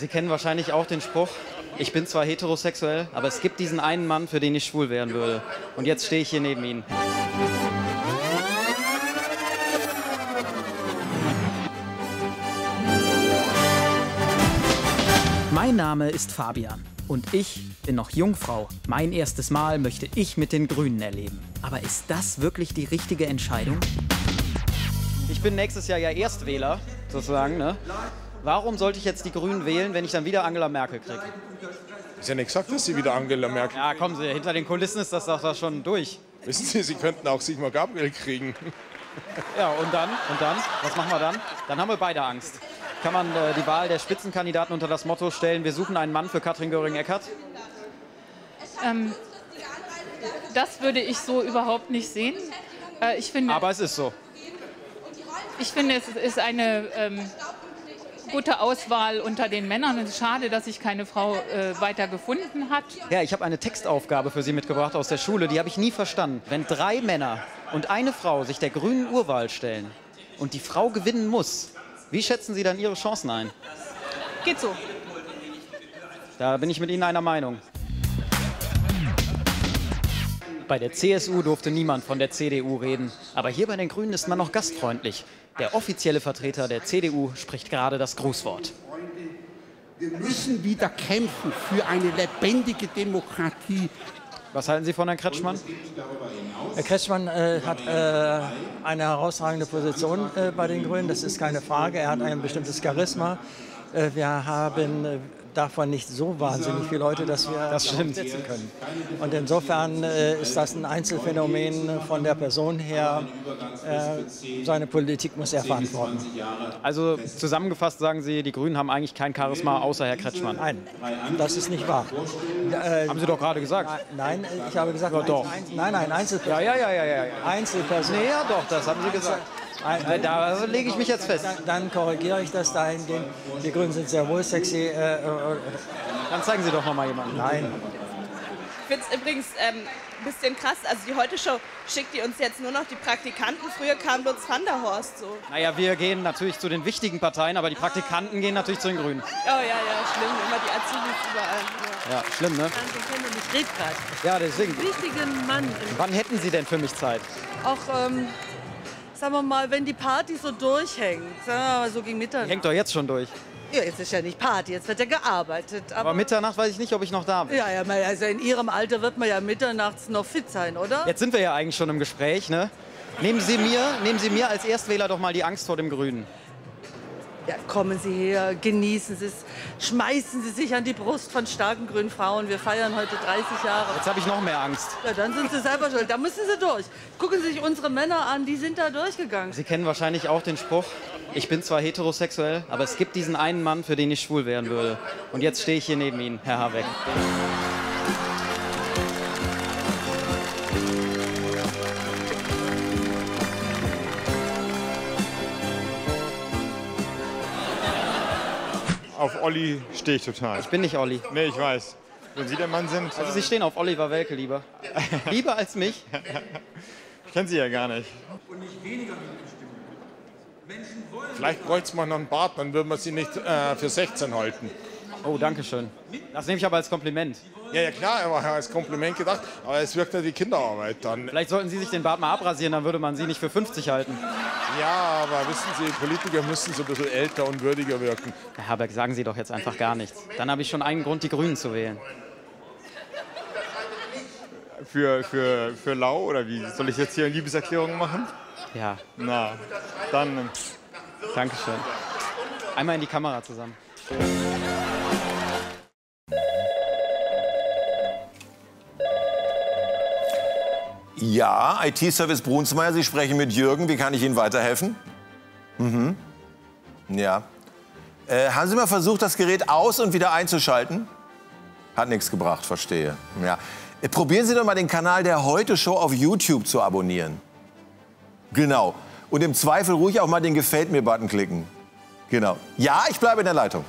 Sie kennen wahrscheinlich auch den Spruch, ich bin zwar heterosexuell, aber es gibt diesen einen Mann, für den ich schwul werden würde. Und jetzt stehe ich hier neben Ihnen. Mein Name ist Fabian und ich bin noch Jungfrau. Mein erstes Mal möchte ich mit den Grünen erleben. Aber ist das wirklich die richtige Entscheidung? Ich bin nächstes Jahr ja Erstwähler, sozusagen. Ne? Warum sollte ich jetzt die Grünen wählen, wenn ich dann wieder Angela Merkel kriege? Ist ja nicht gesagt, dass Sie wieder Angela Merkel. Ja, kommen Sie, hinter den Kulissen ist das doch da schon durch. Wissen Sie, Sie könnten auch Sigmar Gabriel kriegen. Ja, und dann? Und dann? Was machen wir dann? Dann haben wir beide Angst. Kann man äh, die Wahl der Spitzenkandidaten unter das Motto stellen, wir suchen einen Mann für Katrin Göring-Eckardt? Ähm, das würde ich so überhaupt nicht sehen. Äh, ich finde, Aber es ist so. ich finde, es ist eine ähm, gute Auswahl unter den Männern. Es ist schade, dass sich keine Frau äh, weiter gefunden hat. Ja, ich habe eine Textaufgabe für Sie mitgebracht aus der Schule, die habe ich nie verstanden. Wenn drei Männer und eine Frau sich der grünen Urwahl stellen und die Frau gewinnen muss, wie schätzen Sie dann Ihre Chancen ein? Geht so. Da bin ich mit Ihnen einer Meinung. Bei der CSU durfte niemand von der CDU reden. Aber hier bei den Grünen ist man noch gastfreundlich. Der offizielle Vertreter der CDU spricht gerade das Grußwort. Wir müssen wieder kämpfen für eine lebendige Demokratie. Was halten Sie von Herrn Kretschmann? Herr Kretschmann äh, hat äh, eine herausragende Position äh, bei den Grünen, das ist keine Frage. Er hat ein bestimmtes Charisma. Äh, wir haben äh, davon nicht so wahnsinnig viele Leute, dass wir Das stimmt. setzen können. Und insofern äh, ist das ein Einzelfenomen von der Person her. Äh, seine Politik muss er verantworten. Also zusammengefasst sagen Sie, die Grünen haben eigentlich kein Charisma außer Herr Kretschmann. Nein, das ist nicht wahr. Äh, Haben Sie doch gerade gesagt. nein, ich habe gesagt, Ja, doch. Ein, nein, nein, Einzelperson. Ja, ja, ja, ja, ja. Einzelperson. Nee, ja doch, das haben Sie gesagt. Da lege ich mich jetzt fest. Dann, dann korrigiere ich das dahingehend. Die Grünen sind sehr wohl sexy. Äh, äh, Dann zeigen Sie doch noch mal jemanden. nein, Ich finde es übrigens ähm, ein bisschen krass. Also die Heute-Show schickt die uns jetzt nur noch die Praktikanten. Früher kam Lutz van der Horst so. Naja, wir gehen natürlich zu den wichtigen Parteien, aber die Praktikanten gehen natürlich zu den Grünen. Oh ja, ja, schlimm. Immer die Azubis überall. Ja. Ja, schlimm, ne? Ich rede gerade. Ja, deswegen. Richtigen Mann. Wann hätten Sie denn für mich Zeit? Auch, ähm, sagen wir mal, wenn die Party so durchhängt, sagen wir mal so gegen Die Mitternacht. hängt doch jetzt schon durch. Ja, jetzt ist ja nicht Party, jetzt wird ja gearbeitet. Aber, Aber Mitternacht weiß ich nicht, ob ich noch da bin. ja, ja, also in Ihrem Alter wird man ja mitternachts noch fit sein, oder? Jetzt sind wir ja eigentlich schon im Gespräch, ne? Nehmen Sie mir, nehmen Sie mir als Erstwähler doch mal die Angst vor dem Grünen. Ja, kommen Sie her, genießen Sie es, schmeißen Sie sich an die Brust von starken grünen Frauen. Wir feiern heute 30 Jahre. Jetzt habe ich noch mehr Angst. Ja, dann sind Sie selber schuld. Da müssen Sie durch. Gucken Sie sich unsere Männer an, die sind da durchgegangen. Sie kennen wahrscheinlich auch den Spruch, ich bin zwar heterosexuell, aber es gibt diesen einen Mann, für den ich schwul werden würde. Und jetzt stehe ich hier neben Ihnen, Herr Habeck. Auf Olli stehe ich total. Ich bin nicht Olli. Nee, ich weiß. Wenn Sie der Mann sind, Also Sie stehen auf Oliver Welke lieber. Lieber als mich? ich kenne Sie ja gar nicht. Vielleicht bräuchte man noch einen Bart, dann würden wir sie nicht äh, für 16 halten. Oh, danke schön. Das nehme ich aber als Kompliment. Ja, ja klar, er war ja als Kompliment gedacht, aber es wirkt ja wie Kinderarbeit dann. Vielleicht sollten Sie sich den Bart mal abrasieren, dann würde man Sie nicht für 50 halten. Ja, aber wissen Sie, Politiker müssen so ein bisschen älter und würdiger wirken. Herr Habeck, sagen Sie doch jetzt einfach gar nichts. Dann habe ich schon einen Grund, die Grünen zu wählen. Für, für, für Lau oder wie? Soll ich jetzt hier eine Liebeserklärung machen? Ja, Na, dann. ähm, danke schön. Einmal in die Kamera zusammen. Ja, IT-Service Brunsmeier, Sie sprechen mit Jürgen. Wie kann ich Ihnen weiterhelfen? Mhm. Ja. Äh, haben Sie mal versucht, das Gerät aus und wieder einzuschalten? Hat nichts gebracht, verstehe. Ja. Äh, probieren Sie doch mal den Kanal der Heute Show auf YouTube zu abonnieren. Genau. Und im Zweifel ruhig auch mal den Gefällt mir-Button klicken. Genau. Ja, ich bleibe in der Leitung.